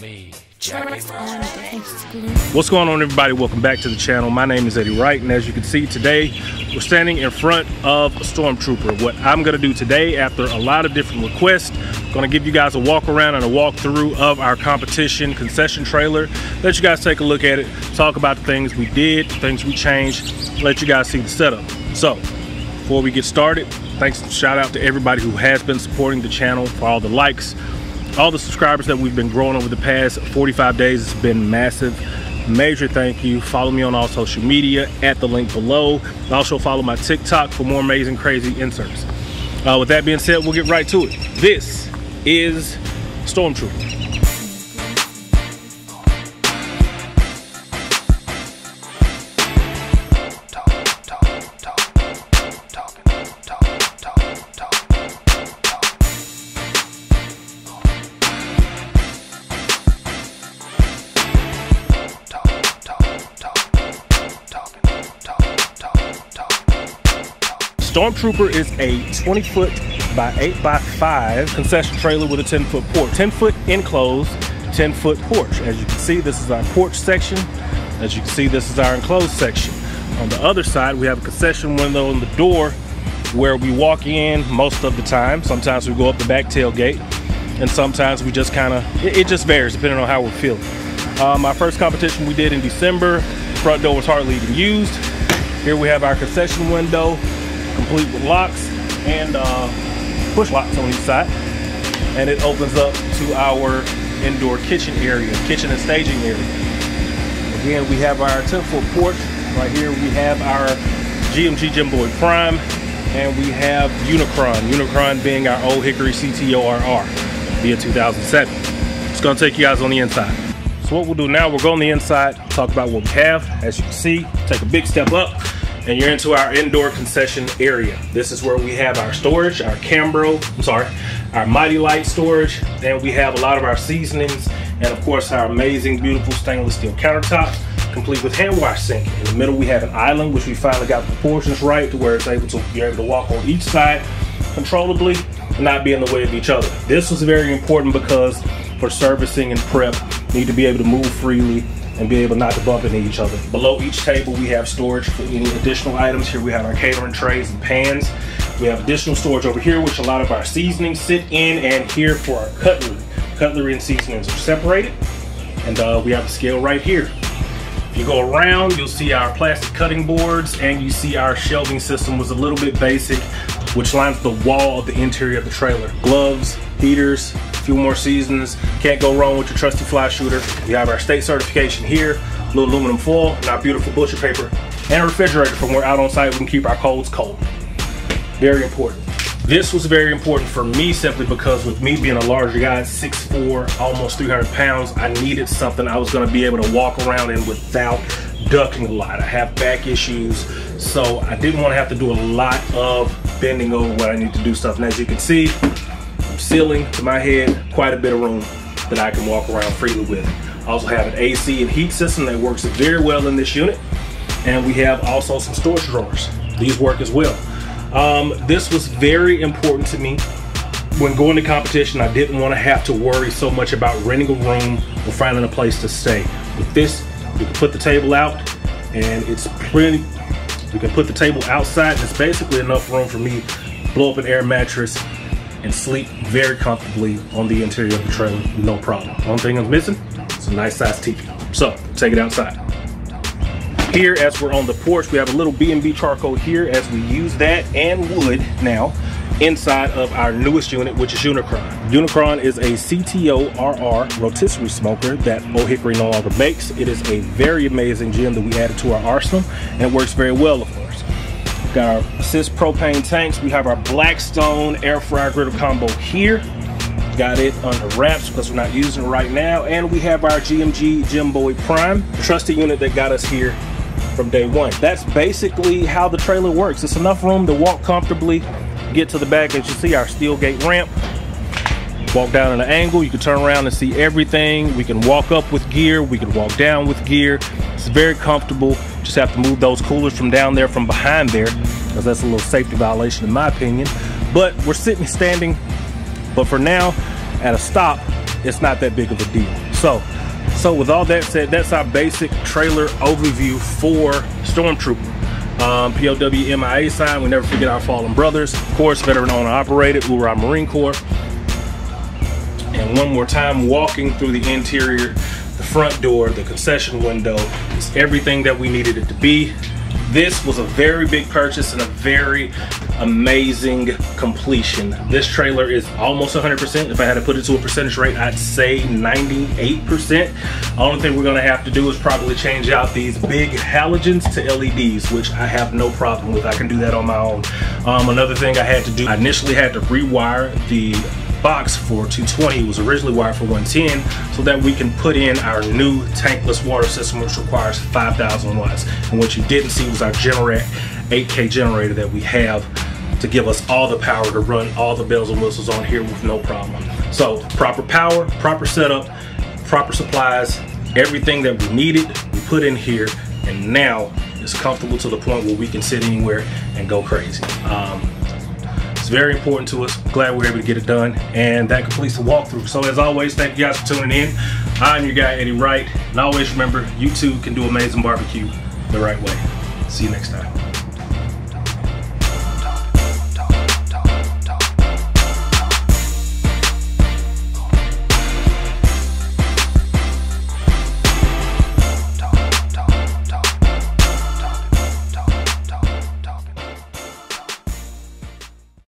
me, What's going on everybody? Welcome back to the channel. My name is Eddie Wright and as you can see today we're standing in front of a Storm Troopa. What I'm going to do today after a lot of different requests, I'm going to give you guys a walk around and a walkthrough of our competition concession trailer. Let you guys take a look at it, talk about the things we did, things we changed, let you guys see the setup. So before we get started, thanks shout out to everybody who has been supporting the channel for all the likes, all the subscribers that we've been growing over the past 45 days. It's been massive. Major thank you. Follow me on all social media at the link below. Also follow my tiktok for more amazing crazy inserts. Uh, with that being said we'll get right to it. This is Storm Troopa Storm Troopa is a 20 foot by 8 by 5 concession trailer with a 10 foot porch. 10 foot enclosed, 10 foot porch. As you can see, this is our porch section. As you can see, this is our enclosed section. On the other side, we have a concession window in the door where we walk in most of the time. Sometimes we go up the back tailgate, and sometimes we just kind of, it, it, just varies depending on how we're feeling. Um, our first competition we did in December, front door was hardly even used. Here we have our concession window, complete with locks and uh, push locks on each side. And it opens up to our indoor kitchen area, kitchen and staging area. Again, we have our 10 foot porch. Right here we have our GMG Jim Bowie Prime and we have Unicron. Unicron being our old Hickory CTO-RR via 2007. It's gonna take you guys on the inside. So what we'll do now, we'll go on the inside, talk about what we have. As you can see, take a big step up and you're into our indoor concession area. This is where we have our storage, our Cambro, I'm sorry, our Mighty Light storage, and we have a lot of our seasonings, and of course our amazing, beautiful stainless steel countertop, complete with hand wash sink. In the middle we have an island, which we finally got the proportions right to where it's able to, you're able to walk on each side controllably and not be in the way of each other. This was very important because for servicing and prep, need to be able to move freely and be able not to bump into each other. Below each table, we have storage for any additional items. Here we have our catering trays and pans. We have additional storage over here, which a lot of our seasonings sit in, and here for our cutlery. Cutlery and seasonings are separated, and uh, we have a scale right here. If you go around, you'll see our plastic cutting boards, and you see our shelving system was a little bit basic, which lines the wall of the interior of the trailer. Gloves, heaters, few more seasons. Can't go wrong with your trusty fly shooter. We have our state certification here, little aluminum foil, and our beautiful butcher paper, and a refrigerator from where out on site we can keep our colds cold. Very important. This was very important for me simply because with me being a larger guy, 6'4", almost 300 pounds, I needed something I was gonna be able to walk around in without ducking a lot. I have back issues, so I didn't wanna have to do a lot of bending over when I need to do stuff. And as you can see, ceiling to my head, quite a bit of room that I can walk around freely with. I also have an AC and heat system that works very well in this unit. And we have also some storage drawers. These work as well. Um, this was very important to me. When going to competition, I didn't want to have to worry so much about renting a room or finding a place to stay. With this, we can put the table out and it's pretty, we can put the table outside. It's basically enough room for me blow up an air mattress and sleep very comfortably on the interior of the trailer, no problem. One thing I'm missing is a nice size TV. So, take it outside. Here, as we're on the porch, we have a little B&B charcoal here as we use that and wood now inside of our newest unit, which is Unicron. Unicron is a CTO-RR rotisserie smoker that Old Hickory no longer makes. It is a very amazing gem that we added to our arsenal and it works very well, of course. Got our assist propane tanks. We have our Blackstone air fryer griddle combo here. Got it under wraps because we're not using it right now. And we have our GMG Jim Bowie Prime, trusty unit that got us here from day one. That's basically how the trailer works. It's enough room to walk comfortably, get to the back. As you see, our steel gate ramp. Walk down at an angle, you can turn around and see everything. We can walk up with gear, we can walk down with gear. It's very comfortable. Just have to move those coolers from down there from behind there because that's a little safety violation in my opinion. But we're sitting standing, but for now, at a stop, it's not that big of a deal. So, so with all that said, that's our basic trailer overview for Storm Troopa. Um, POW MIA sign, we never forget our fallen brothers. Of course, veteran owner operated, URA Marine Corps. And one more time, walking through the interior, the front door, the concession window, is everything that we needed it to be. This was a very big purchase and a very amazing completion. This trailer is almost 100%. If I had to put it to a percentage rate, I'd say 98%. The only thing we're gonna have to do is probably change out these big halogens to LEDs, which I have no problem with. I can do that on my own. Um, another thing I had to do, I initially had to rewire the box for 220 was originally wired for 110 so that we can put in our new tankless water system which requires 5,000 watts and what you didn't see was our Generac 8K generator that we have to give us all the power to run all the bells and whistles on here with no problem. So proper power, proper setup, proper supplies, everything that we needed, we put in here and now it's comfortable to the point where we can sit anywhere and go crazy. Um, it's very important to us. Glad we are able to get it done. And that completes the walkthrough. So as always, thank you guys for tuning in. I'm your guy, Eddie Wright. And always remember, you too can do amazing barbecue the right way. See you next time.